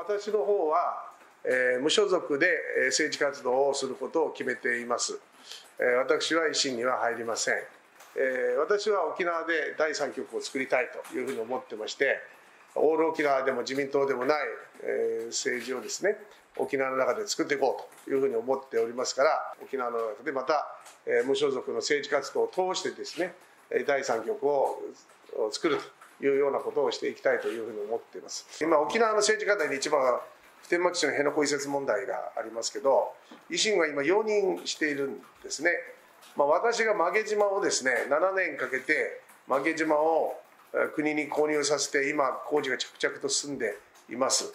私の方は、えー、無所属で政治活動をすることを決めています、えー、私は維新には入りません、えー、私は沖縄で第三極を作りたいというふうに思ってましてオール沖縄でも自民党でもない、えー、政治をですね沖縄の中で作っていこうというふうに思っておりますから沖縄の中でまた、えー、無所属の政治活動を通してですね第三極を作ると。いうようなことをしていきたいというふうに思っています。今沖縄の政治課題で一番は普天間基地の辺野古移設問題がありますけど維新は今容認しているんですね、まあ、私が曲げ島をですね7年かけて曲げ島を国に購入させて今工事が着々と進んでいます、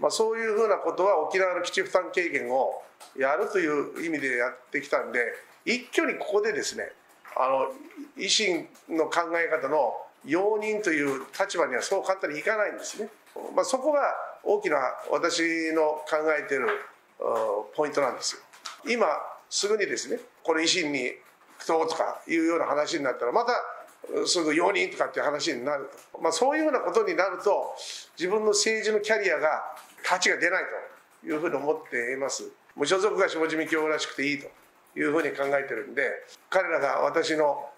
まあ、そういうふうなことは沖縄の基地負担軽減をやるという意味でやってきたんで一挙にここでですねあの維新の考え方の容認という立場にはそう簡単にいかないんですね、まあ、そこが大きな私の考えているポイントなんですよ。今すぐにですねこれ維新に不当とかいうような話になったらまたすぐ容認とかっていう話になる。と、まあ、そういうようなことになると自分の政治のキャリアが価値が出ないというふうに思っています。無所属が下地味教らしくていいというふうに考えてるんで彼らが私の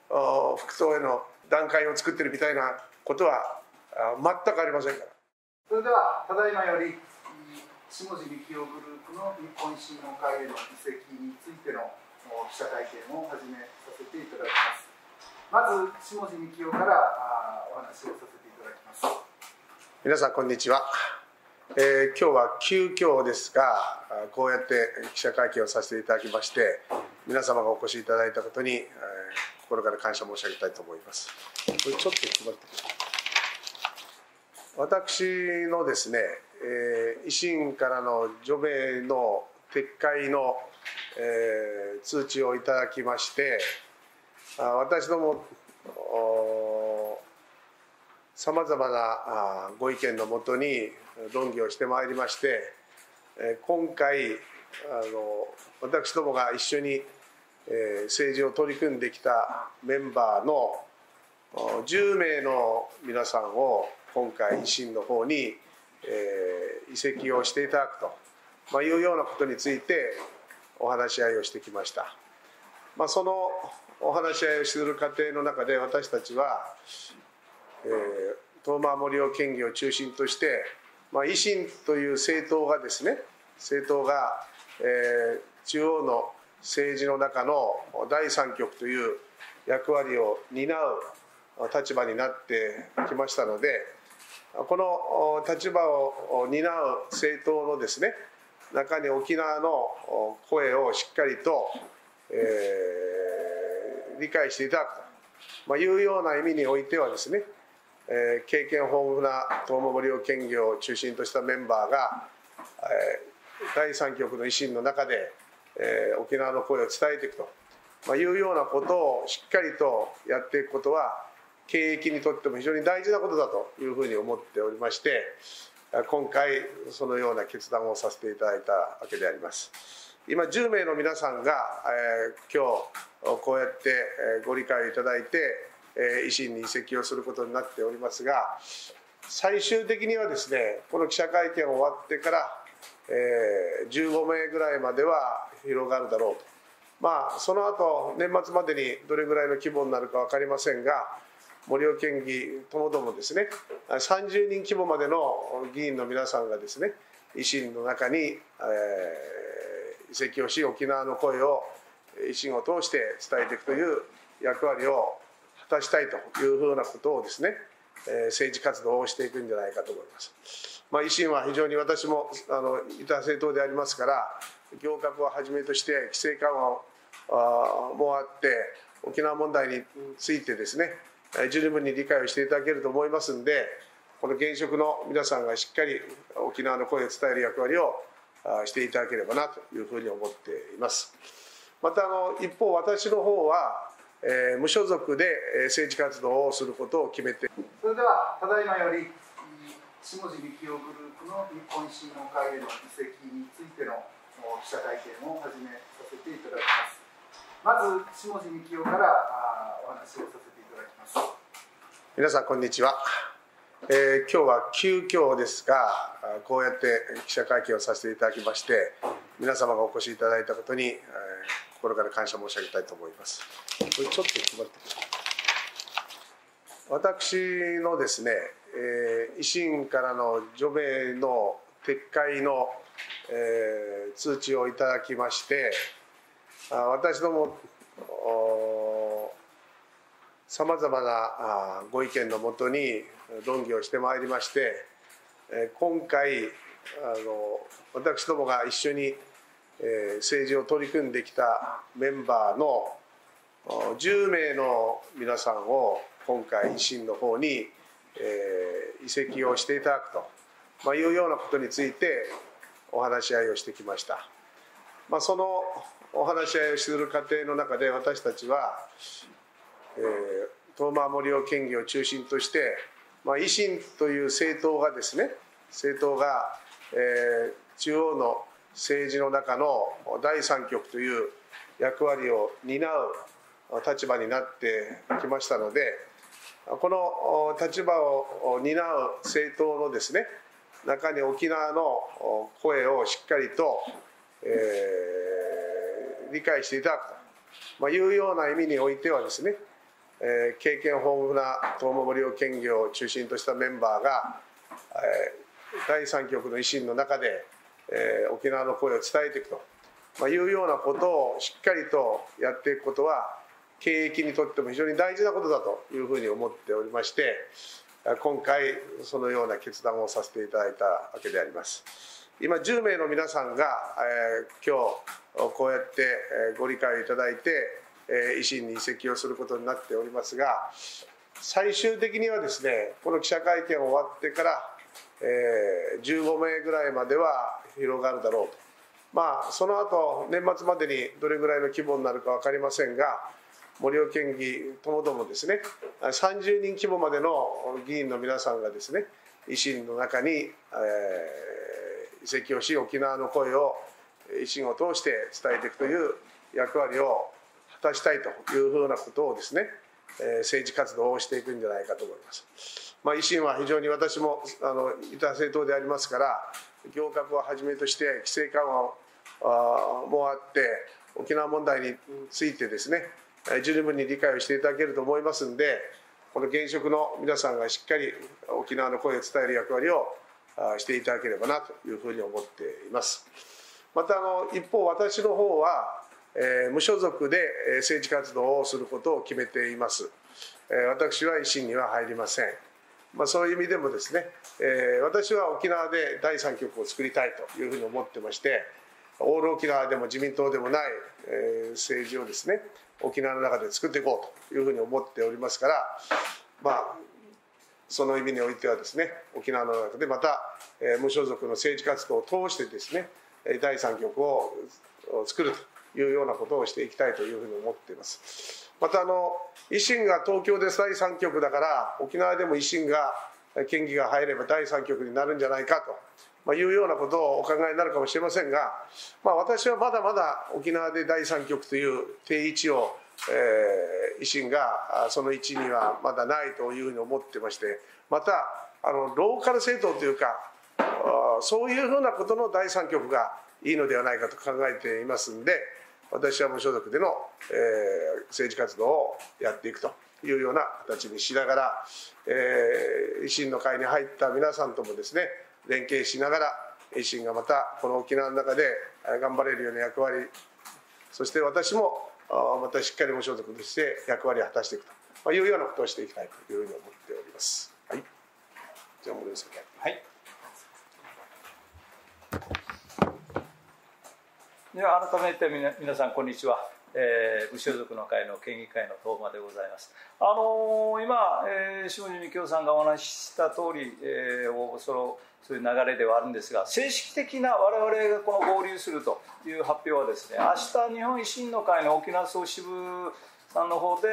副党への段階を作ってるみたいなことは全くありませんから。それではただいまより下地幹雄グループの日本維新の会への移籍についての記者会見を始めさせていただきます。まず下地幹雄からお話をさせていただきます。皆さんこんにちは。えー、今日は急遽ですがこうやって記者会見をさせていただきまして皆様がお越しいただいたことに、えー、心から感謝申し上げたいと思います。これちょっと配って私のですね、えー、維新からの除名の撤回の、えー、通知をいただきましてあ私どもさまざまなご意見のもとに論議をしてまいりまして今回あの私どもが一緒に政治を取り組んできたメンバーの10名の皆さんを今回維新の方に移籍をしていただくと、まあ、いうようなことについてお話し合いをしてきました、まあ、そのお話し合いをする過程の中で私たちは、えー、東間森尾県議を中心としてまあ、維新という政党がですね政党が、えー、中央の政治の中の第三極という役割を担う立場になってきましたのでこの立場を担う政党のですね中に沖縄の声をしっかりと、えー、理解していただくと、まあ、いうような意味においてはですねえー、経験豊富な東守領県議を中心としたメンバーが、えー、第三極の維新の中で、えー、沖縄の声を伝えていくと、まあ、いうようなことをしっかりとやっていくことは経営にとっても非常に大事なことだというふうに思っておりまして今回そのような決断をさせていただいたわけであります。今10名の皆さんが、えー、今日こうやってご理解いただいてえ維新に移籍をすることになっておりますが最終的にはですねこの記者会見終わってから、えー、15名ぐらいまでは広がるだろうとまあその後年末までにどれぐらいの規模になるか分かりませんが森尾県議ともどもですね30人規模までの議員の皆さんがですね維新の中に、えー、移籍をし沖縄の声を維新を通して伝えていくという役割を果たしたいというふうなことをですね、え政治活動をしていくんじゃないかと思います。まあ、維新は非常に私もあのいた政党でありますから行革をはじめとして規制緩和もあって沖縄問題についてですね十分に理解をしていただけると思いますんでこの現職の皆さんがしっかり沖縄の声を伝える役割をしていただければなというふうに思っています。またあの一方私の方はえ、無所属で政治活動をすることを決めてそれではただいまより下地幹雄グループの日本維新の会への移籍についての記者会見を始めさせていただきます。まず下地幹雄からお話をさせていただきます。皆さんこんにちは。えー、今日は急遽ですがこうやって記者会見をさせていただきまして皆様がお越しいただいたことに、えー、心から感謝申し上げたいと思います。これちょっと配って私のですね、えー、維新からの除名の撤回の、えー、通知をいただきましてあ私どもさまざまなご意見のもとに論議をしてまいりましてえ今回あの私どもが一緒に政治を取り組んできたメンバーの10名の皆さんを今回維新の方に移籍をしていただくと、まあ、いうようなことについてお話し合いをしてきました。まあ、そのお話し合いをする過程の中で私たちはえー、東間森尾県議を中心として、まあ、維新という政党がですね政党が、えー、中央の政治の中の第三極という役割を担う立場になってきましたのでこの立場を担う政党のですね中に沖縄の声をしっかりと、えー、理解していただくと、まあ、いうような意味においてはですねえー、経験豊富な東森尾県議を中心としたメンバーが、えー、第三極の維新の中で、えー、沖縄の声を伝えていくと、まあ、いうようなことをしっかりとやっていくことは経営にとっても非常に大事なことだというふうに思っておりまして今回そのような決断をさせていただいたわけであります。今10名の皆さんが、えー、今日こうやってご理解いただいてえ維新に移籍をすることになっておりますが最終的にはですねこの記者会見終わってから、えー、15名ぐらいまでは広がるだろうとまあその後年末までにどれぐらいの規模になるか分かりませんが森尾県議ともどもですね30人規模までの議員の皆さんがですね維新の中に、えー、移籍をし沖縄の声を維新を通して伝えていくという役割を果たしたいというふうなことをですね、え政治活動をしていくんじゃないかと思います。まあ、維新は非常に私もあのいた政党でありますから行革をはじめとして規制緩和もあって沖縄問題についてですね十分に理解をしていただけると思いますんでこの現職の皆さんがしっかり沖縄の声を伝える役割をしていただければなというふうに思っています。またあの一方私の方はえー、無所属で政治活動をすることを決めています、えー、私は維新には入りません、まあ、そういう意味でもですね、えー、私は沖縄で第三極を作りたいというふうに思ってましてオール沖縄でも自民党でもない、え政治をですね沖縄の中で作っていこうというふうに思っておりますからまあその意味においてはですね沖縄の中でまた、え無所属の政治活動を通してですね第三極を作るというようなことをしていきたいというふうに思っています。またあの維新が東京で第三極だから沖縄でも維新が県議が入れば第三極になるんじゃないかと。まあ、いうようなことをお考えになるかもしれませんが、まあ、私はまだまだ沖縄で第三極という定位置を、えー、維新がその位置にはまだないというふうに思ってましてまたあのローカル政党というかそういうふうなことの第三極がいいのではないかと考えていますんで。私は無所属での、えー、政治活動をやっていくというような形にしながら、えー、維新の会に入った皆さんともですね連携しながら維新がまたこの沖縄の中で頑張れるような役割そして私もまたしっかり無所属として役割を果たしていくというようなことをしていきたいというふうに思っております。はい、じゃあ森さん。はい。では改めて皆さんこんにちは、えー、無所属の会の県議会の党までございます。あのー、今、えー、下地幹夫さんがお話しした通り、えー、そのそういう流れではあるんですが正式的な我々がこの合流するという発表はですね明日日本維新の会の沖縄総支部さんの方で、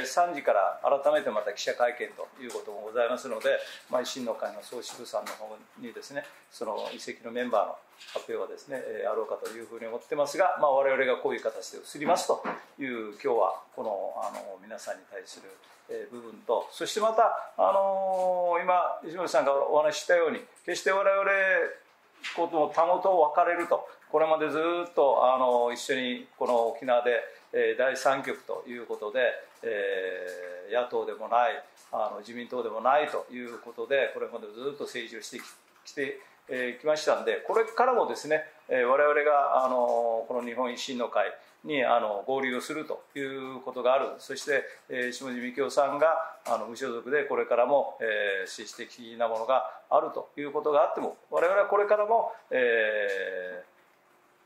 えー、3時から改めてまた記者会見ということもございますので、まあ、維新の会の総支部さんの方にですねその移籍のメンバーの発表はですね、えー、あろうかというふうに思ってますが、まあ、我々がこういう形で移りますという今日はこのあの皆さんに対する部分とそしてまた、あのー、今石森さんがお話ししたように決して我々こともたもとを分かれるとこれまでずっとあの一緒にこの沖縄で、え、第三極ということで、えー、野党でもないあの自民党でもないということでこれまでずっと政治をしてきてえー、来ましたんでこれからもですね、えー、我々があのこの日本維新の会にあの合流をするということがある。そして、えー、下地幹夫さんがあの無所属でこれからも、えー、政治的なものがあるということがあっても我々はこれからも、え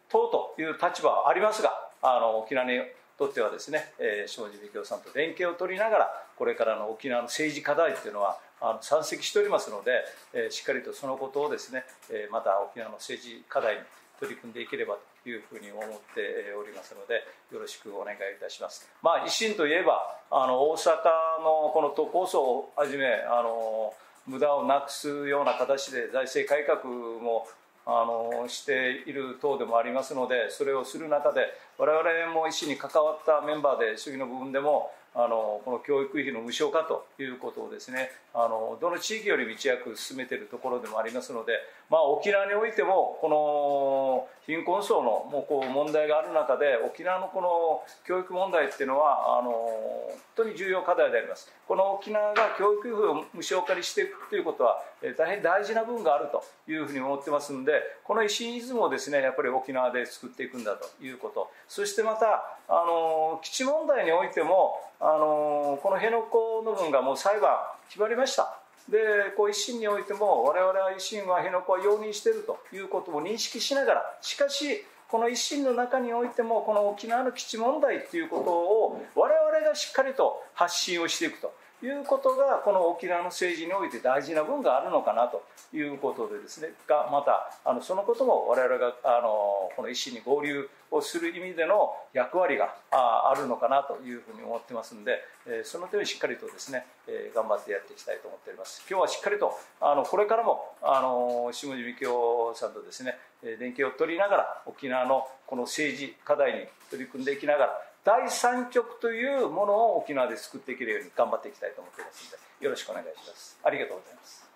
ー、党という立場はありますがあの沖縄にとってはですね、えー、下地幹夫さんと連携を取りながらこれからの沖縄の政治課題っていうのはあの山積しておりますので、えー、しっかりとそのことをですね、えー、また沖縄の政治課題に取り組んでいければというふうに思っておりますのでよろしくお願いいたします。まあ、維新といえばあの大阪のこの都構想をはじめあの無駄をなくすような形で財政改革もあのしている党でもありますのでそれをする中で我々も医師に関わったメンバーで主義の部分でもあのこの教育費の無償化ということをですねあのどの地域よりも一躍進めているところでもありますので、まあ、沖縄においてもこの貧困層のもうこう問題がある中で沖縄のこの教育問題っていうのはあの本当に重要課題であります。この沖縄が教育費を無償化にしていくということは大変大事な部分があるというふうに思ってますんでこの維新イズムをですねやっぱり沖縄で作っていくんだということ。そしてまたあの基地問題においてもあのこの辺野古の分がもう裁判決まりました。でこう維新においても我々は維新は辺野古は容認しているということを認識しながらしかしこの維新の中においてもこの沖縄の基地問題ということを我々がしっかりと発信をしていくと。いうことがこの沖縄の政治において大事な分があるのかなということでですねがまたあのそのことも我々があのこの維新に合流をする意味での役割があるのかなというふうに思ってますんで、えその点をしっかりとですね、え頑張ってやっていきたいと思っております。今日はしっかりとあのこれからもあの下地幹夫さんとですね連携を取りながら沖縄のこの政治課題に取り組んでいきながら第三極というものを沖縄で作っていけるように頑張っていきたいと思っていますのでよろしくお願いします。ありがとうございます。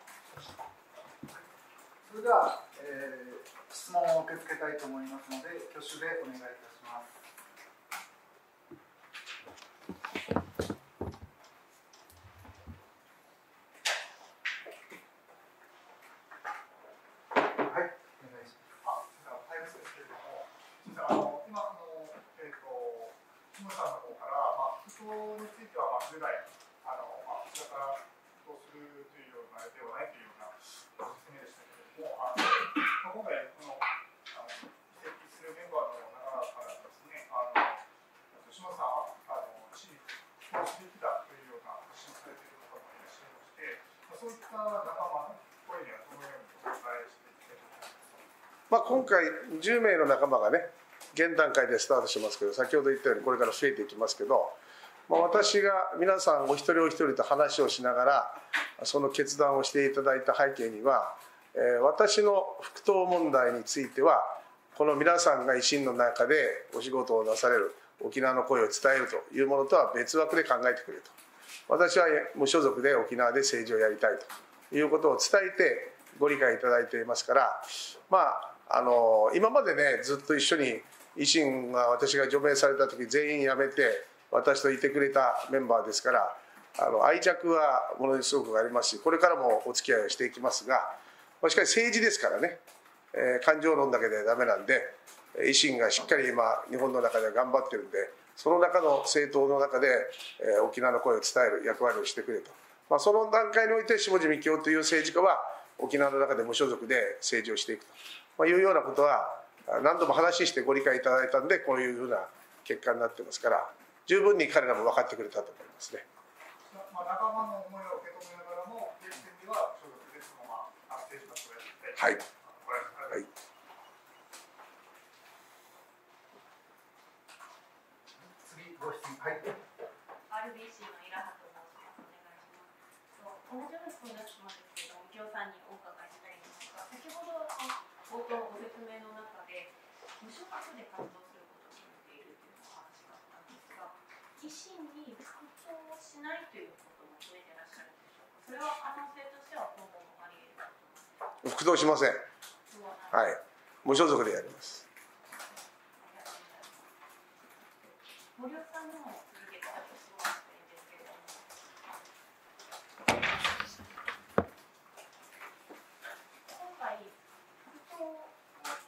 それでは、えー、質問を受け付けたいと思いますので挙手でお願いいたします。今回10名の仲間がね現段階でスタートしますけど先ほど言ったようにこれから増えていきますけど、まあ、私が皆さんお一人お一人と話をしながらその決断をしていただいた背景には、えー、私の復党問題についてはこの皆さんが維新の中でお仕事をなされる沖縄の声を伝えるというものとは別枠で考えてくれと。私は無所属で沖縄で政治をやりたいということを伝えてご理解いただいていますからまああの今までねずっと一緒に維新が私が除名された時全員辞めて私といてくれたメンバーですからあの愛着はものすごくありますしこれからもお付き合いをしていきますがしかし政治ですからね、えー、感情論だけではダメなんで維新がしっかり今日本の中では頑張ってるんでその中の政党の中で、えー、沖縄の声を伝える役割をしてくれと、まあ、その段階において下地幹夫という政治家は沖縄の中で無所属で政治をしていくと。まあ、いうようなことは何度も話してご理解いただいたんでこういうふうな結果になってますから十分に彼らも分かってくれたと思いますね。まあ、仲間の思いを受け止めながらも現時点では所属でそのまま政治活動をやってはい、はい、次ご質問はい RBC のイラハと申します。お願いします。同じような質問が質問ですけれども、今日さんにお伺いしたいんですが、先ほど冒頭ご説明の中で、無所属で活動することを決めているというお話があったんですが、維新に復党をしないということも決めてらっしゃるんでしょうか。それは可能性としては今後もあり得ると復党しません。ははい。無所属でやります。森尾さんにも続けて質問したいんですけれども。今回、復党を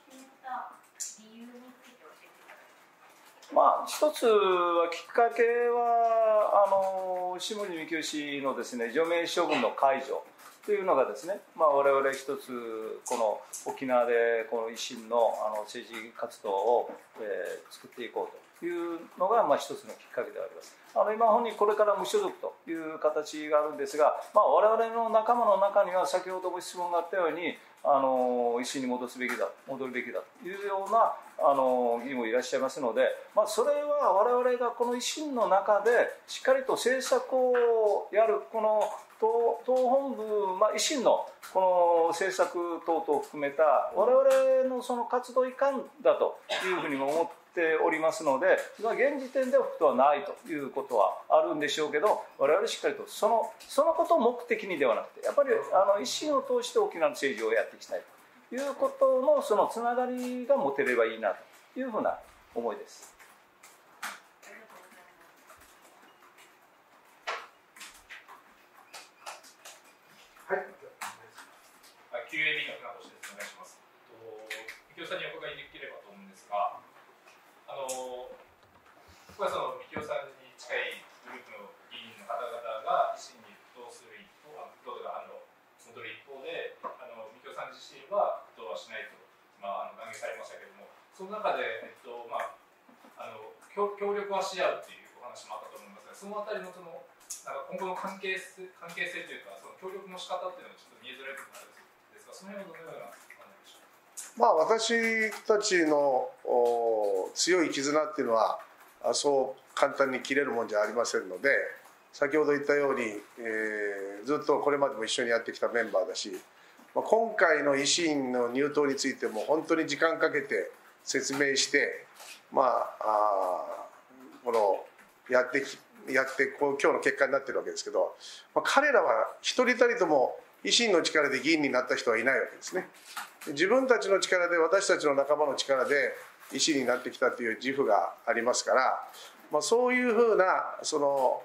決めた理由について教えていただけまあ、一つはきっかけはあの下地幹氏のですね除名処分の解除というのがですね、まあ、我々一つこの沖縄でこの維新のあの政治活動を、えー作っていこうというのが、まあ、一つのきっかけであります。あの今本にこれから無所属という形があるんですが、まあ、我々の仲間の中には先ほどご質問があったようにあの維新に戻すべきだ戻るべきだというようなあの議員もいらっしゃいますので、まあ、それは我々がこの維新の中でしっかりと政策をやるこの党党本部、まあ、維新のこの政策等々を含めた我々のその活動いかんだというふうにも思ってておりますので、まあ、現時点では不はないということはあるんでしょうけど我々しっかりとそのそのことを目的にではなくてやっぱりあの一心を通して沖縄の政治をやっていきたいということのそのつながりが持てればいいなというふうな思いです。ありがとうございます。はい、じゃあお願いします。はい QAB の船越です。お願いします。とみきおさんにお伺いできればと思うんですが、あの僕はそのみきおさんに近いグループの議員の方々が維新に復党する一方、あ復党とかあの戻る一方で、あのみきおさん自身は復党はしないと、まあ、あの断言されましたけれども、その中で、えっとまあ、あの協協力はし合うというお話もあったと思いますが、そのあたりのそのなんか今後の関係関係性というか、その協力の仕方っていうのがちょっと見えづらい部分があるんですが、その辺はどのような感じでしょうか。まあ私たちのお強い絆っていうのはそう簡単に切れるもんじゃありませんので先ほど言ったように、えーずっとこれまでも一緒にやってきたメンバーだし、まあ、今回の維新の入党についても本当に時間かけて説明してまああこのやってきやってこう今日の結果になってるわけですけど、まあ、彼らは一人たりとも維新の力で議員になった人はいないわけですね。自分たちの力で私たちの仲間の力で医師になってきたという自負がありますから、まあ、そういうふうなその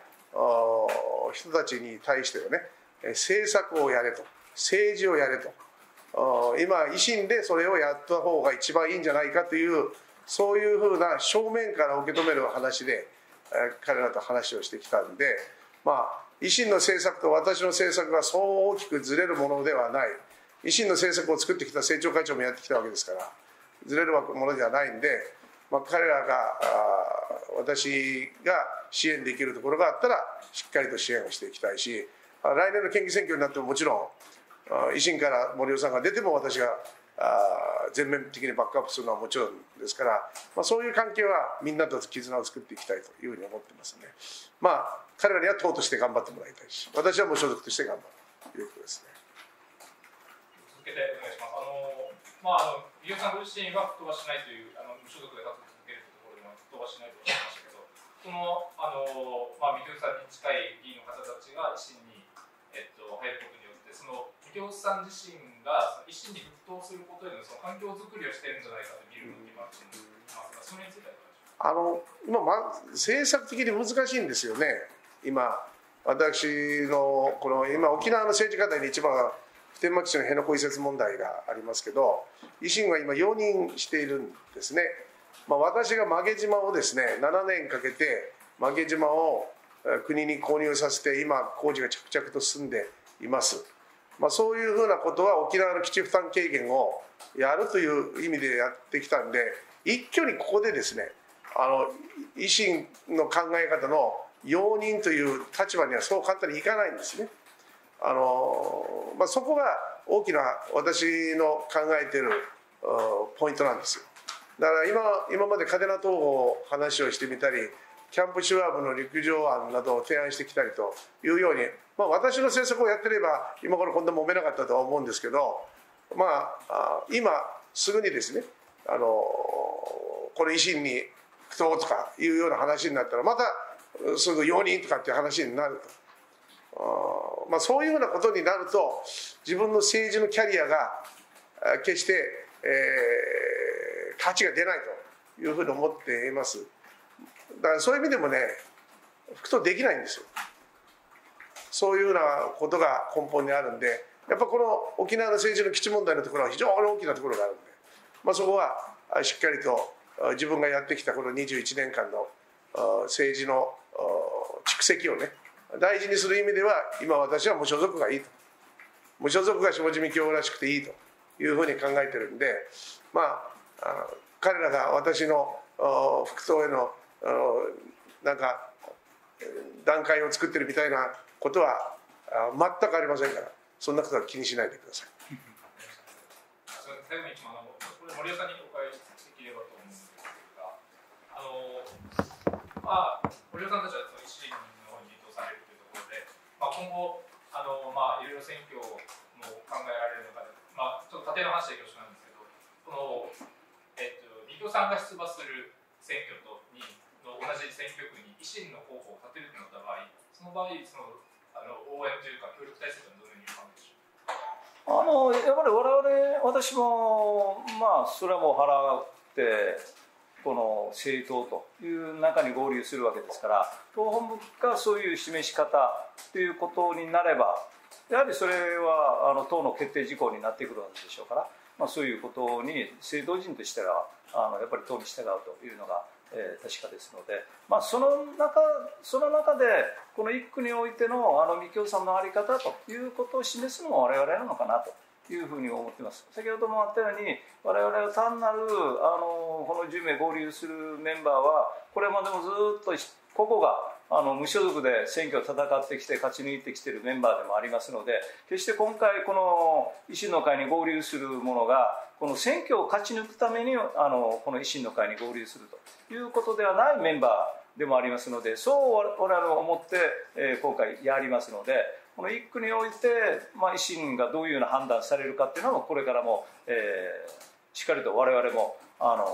人たちに対してはね政策をやれと政治をやれと今維新でそれをやった方が一番いいんじゃないかというそういうふうな正面から受け止める話で彼らと話をしてきたんでまあ維新の政策と私の政策がそう大きくずれるものではない。維新の政策を作ってきた政調会長もやってきたわけですからずれるものではないんで、まあ、彼らがあ私が支援できるところがあったらしっかりと支援をしていきたいし来年の県議選挙になってももちろん維新から森尾さんが出ても私が全面的にバックアップするのはもちろんですから、まあ、そういう関係はみんなと絆を作っていきたいというふうに思ってますので、まあ、彼らには党として頑張ってもらいたいし私は無所属として頑張るということですね。続けてお願いします。あのまああの美容さんご自身は復党はしないというあの無所属で活動を続けるというところでも復党はしないとおっしゃいましたけど、そのあのまあ美容さんに近い議員の方たちが維新にえっと入ることによってその美容さん自身が維新に復党することへのその環境づくりをしているんじゃないかと見る動きもあると思いますが、それについてはどうでしょうか？あの今、ま、政策的に難しいんですよね、今、私のこの今、沖縄の政治課題で一番普天間基地の辺野古移設問題がありますけど、維新は今、容認しているんですね、まあ、私が曲島をですね7年かけて、曲島をえー国に購入させて、今、工事が着々と進んでいます。まあ、そういうふうなことは沖縄の基地負担軽減をやるという意味でやってきたんで一挙にここでですねあの維新の考え方の容認という立場にはそう簡単にいかないんですね。あのまあ、そこが大きな私の考えているポイントなんですよ。だから今今まで嘉手納統合話をしてみたりキャンプシュワーブの陸上案などを提案してきたりというように、まあ、私の政策をやってれば今頃こんな揉めなかったとは思うんですけど、まあ、今すぐにですねあのこれ維新に不当とかいうような話になったらまたすぐ容認とかっていう話になると。まあ、そういうようなことになると自分の政治のキャリアが決して、えー、価値が出ないというふうに思っています。だからそういう意味でもね不当できないんですよ。そういうようなことが根本にあるんでやっぱこの沖縄の政治の基地問題のところは非常に大きなところがあるんで、まあ、そこはしっかりと自分がやってきたこの21年間の政治の蓄積をね大事にする意味では今私は無所属がいいと。無所属が下地幹京らしくていいと。いうふうに考えてるんでまあ彼らが私の副党へのなんか段階を作ってるみたいなことは全くありませんから。そんなことは気にしないでください。最後にあの森尾さんにお伺いできればと思うんですが、あのまあ森尾さんたちは維新の方に移動されるというところで、今後あのまあいろいろ選挙も考えられる中で、まあちょっと家庭の話で恐縮なんですけど、このえっと二藤さんが出馬する選挙とにの同じ選挙区に維新の候補を立てるとなった場合、その場合そのあの応援というか協力体制はどのように考えでしょう？あのやっぱり我々私もまあそれはもう払ってこの政党という中に合流するわけですから党本部がそういう示し方ということになればやはりそれはあの党の決定事項になってくるわけでしょうから、まあ、そういうことに政党人としてはあのやっぱり党に従うというのがえー、確かですので、まあ、その中その中でこの一句においてのあの未共産の在り方ということを示すのも我々なのかなと。いうふうに思ってます。先ほどもあったように我々は単なるあのこの10名合流するメンバーはこれまでもずっと個々があの無所属で選挙を戦ってきて勝ち抜いてきているメンバーでもありますので決して今回この維新の会に合流する者がこの選挙を勝ち抜くためにあのこの維新の会に合流するということではないメンバーでもありますのでそう我々は思って、え、今回やりますのでこの一区において、まあ、維新がどういうような判断されるかっていうのもこれからも、えー、しっかりと我々もあの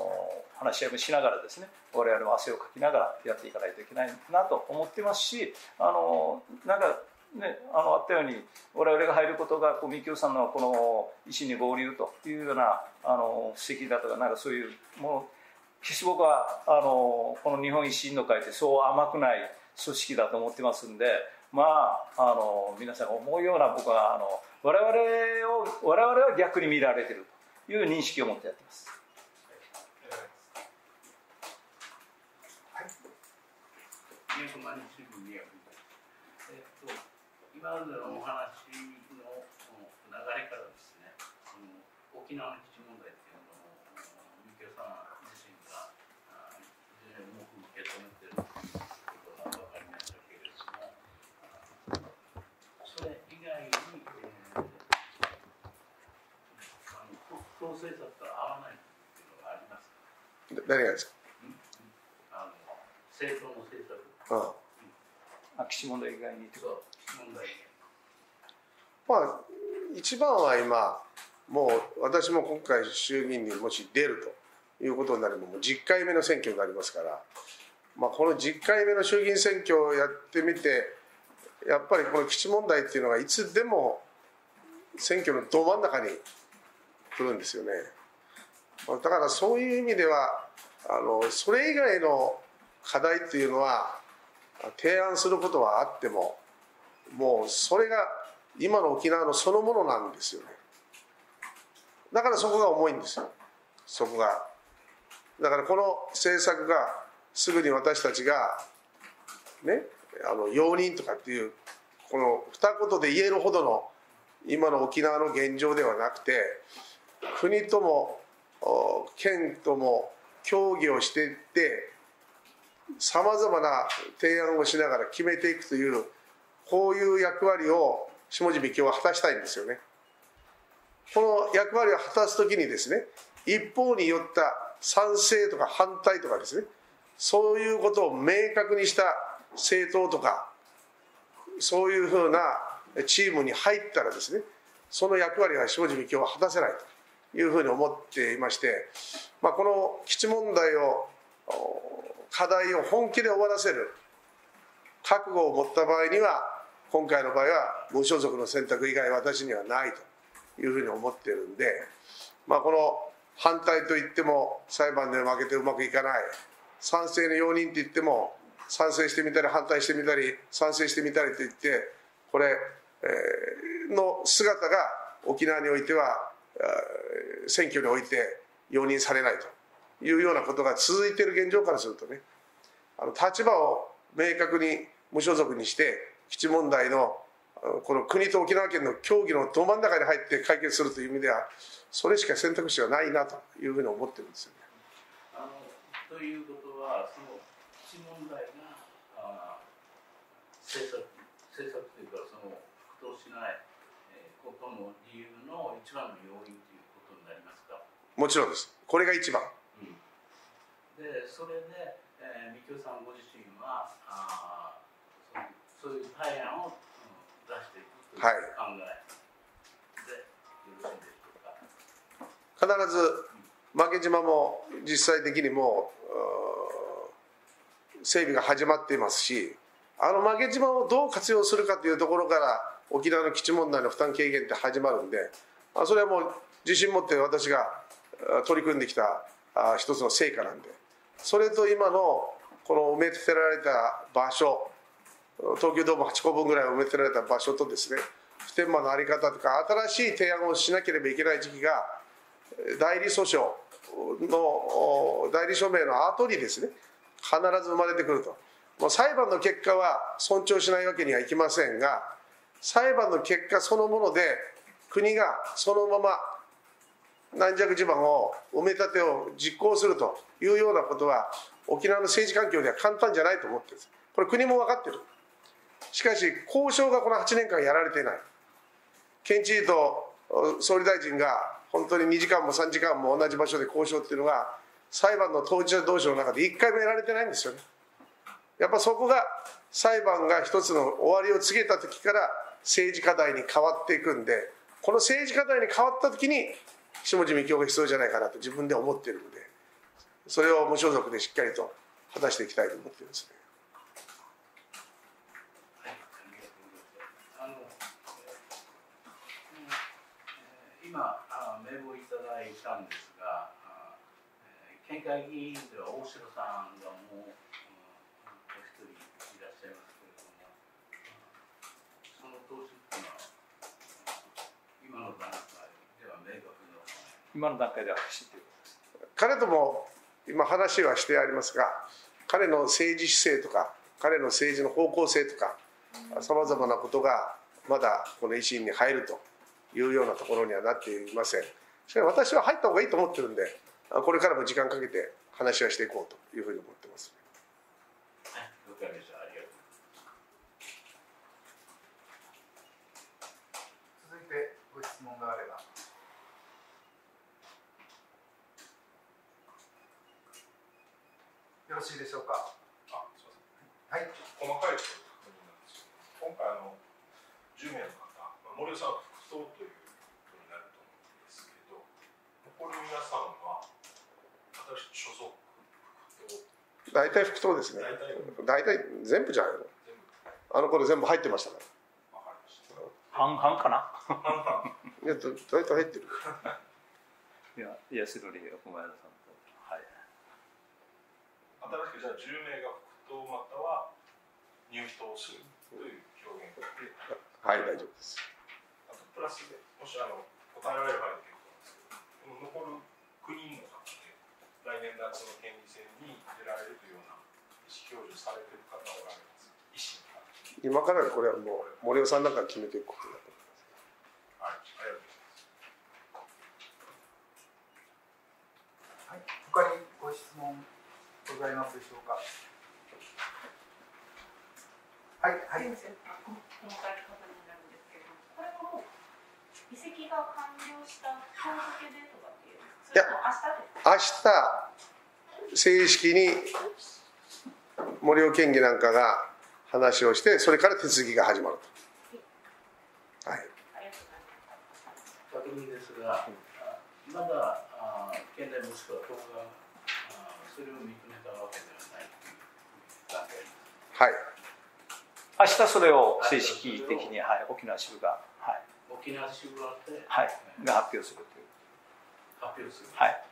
話し合いもしながらですね我々も汗をかきながらやっていかないといけないなと思ってますしあのなんかね、あのあったように我々が入ることがこう三京さんのこの維新に合流というようなあの布石だとかなんかそういうもの決して僕はあのこの日本維新の会ってそう甘くない組織だと思ってますんでまああの皆さんが思うような僕はあの我々を我々は逆に見られてるという認識を持ってやってます。今までのお話の流れからですねその、沖縄の基地問題っていうのを、三池さん自身が非常に重く受け止めてることが分かりましたけれども、それ以外に、えー、あの国党政策と合わないっていうのがありますか？何がですかあの政党の政策。ああ。基地問題以外にってこと？まあ一番は今もう私も今回衆議院にもし出るということになればもう10回目の選挙になりますから、まあ、この10回目の衆議院選挙をやってみてやっぱりこの基地問題っていうのがいつでも選挙のど真ん中に来るんですよね。だからそういう意味ではあのそれ以外の課題っていうのは提案することはあってももうそれが今の沖縄のそのものなんですよね。だからそこが重いんですよ。そこが。だからこの政策がすぐに私たちがねあの容認とかっていうこの二言で言えるほどの今の沖縄の現状ではなくて国とも県とも協議をしていってさまざまな提案をしながら決めていくというこういう役割を下地幹は果たしたいんですよね。この役割を果たす時にですね一方によった賛成とか反対とかですねそういうことを明確にした政党とかそういうふうなチームに入ったらですねその役割は正直今日は果たせないというふうに思っていまして、まあ、この基地問題を課題を本気で終わらせる覚悟を持った場合には今回の場合は無所属の選択以外私にはないというふうに思っているんで、まあ、この反対といっても裁判で負けてうまくいかない賛成の容認って言っても賛成してみたり反対してみたり賛成してみたりと言ってこれ、えー、の姿が沖縄においては選挙において容認されないというようなことが続いている現状からするとねあの立場を明確に無所属にして基地問題のこの国と沖縄県の協議のど真ん中に入って解決するという意味ではそれしか選択肢はないなというふうに思ってるんですよね。あのということはその基地問題があ政策政策というかその復答しないことの理由の一番の要因ということになりますか？もちろんです。これが一番、うん、でそれで、えー、みきおさんご自身はあそういう対案を、出していくという考え。で、よろしいでしょうか？必ず負け島も実際的にも整備が始まっていますしあの負け島をどう活用するかというところから沖縄の基地問題の負担軽減って始まるんでそれはもう自信持って私が取り組んできた一つの成果なんでそれと今のこの埋め立てられた場所東京ドーム8個分ぐらい埋め立てられた場所とですね普天間の在り方とか新しい提案をしなければいけない時期が代理訴訟の代理署名の後にですね必ず生まれてくると。もう裁判の結果は尊重しないわけにはいきませんが裁判の結果そのもので国がそのまま軟弱地盤を埋め立てを実行するというようなことは沖縄の政治環境では簡単じゃないと思ってるこれ国も分かってる。しかし交渉がこの8年間やられていない。県知事と総理大臣が本当に2時間も3時間も同じ場所で交渉っていうのが裁判の当事者同士の中で1回もやられてないんですよね。やっぱそこが裁判が一つの終わりを告げた時から政治課題に変わっていくんでこの政治課題に変わった時に下地幹雄が必要じゃないかなと自分で思っているんでそれを無所属でしっかりと果たしていきたいと思ってるんですね。今名簿いただいたんですが県会議員では大城さんがもう今の段階では不信ということです彼とも今話はしてありますが彼の政治姿勢とか彼の政治の方向性とかさまざまなことがまだこの維新に入るというようなところにはなっていませんしかし私は入った方がいいと思ってるんでこれからも時間かけて話はしていこうというふうに思ってます。続いてご質問があれば。よろしいでしょうか？あ、すみません。はい。細かい確認なんですけど、今回あの10名の方、森尾さんは副党ということになると思うんですけど、残り皆さんは私所属。大体副党ですね。大体全部じゃないの？あの頃全部入ってましたから。わかりました。半々かな？いや、大体入ってる。いや、安典小前田さん。新しくじゃあ10名が副党または入党するという表現。ではい大丈夫です。あとプラスでもしあの答えられる範囲で結構なんですけど残る9人の方で来年夏の県議選に出られるというような意思表示されている方おられます。意思今からこれはもう森尾さんなんか決めていくことだと思いますはいありがとうございます。はい他にご質問ございますでしょうか。はい、はい。細かい確認なんですけど、これはもう移籍が完了した今日付でとかっていう。いや、明日明日正式に森尾県議なんかが話をしてそれから手続きが始まると、はい、ありがとうございます確認ですが、あまだあ県内もしくは党があそれを認めたわけではないという段階です。はい、明日それを正式的に、はい、沖縄支部が、はい沖縄支部があって、はい、が発表するという。発表する。はい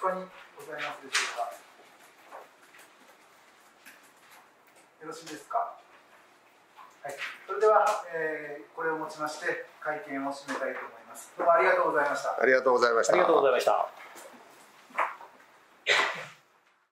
他にございますでしょうか？よろしいですか？はい、それでは、えーこれをもちまして会見を締めたいと思います。どうもありがとうございました。ありがとうございましたありがとうございました。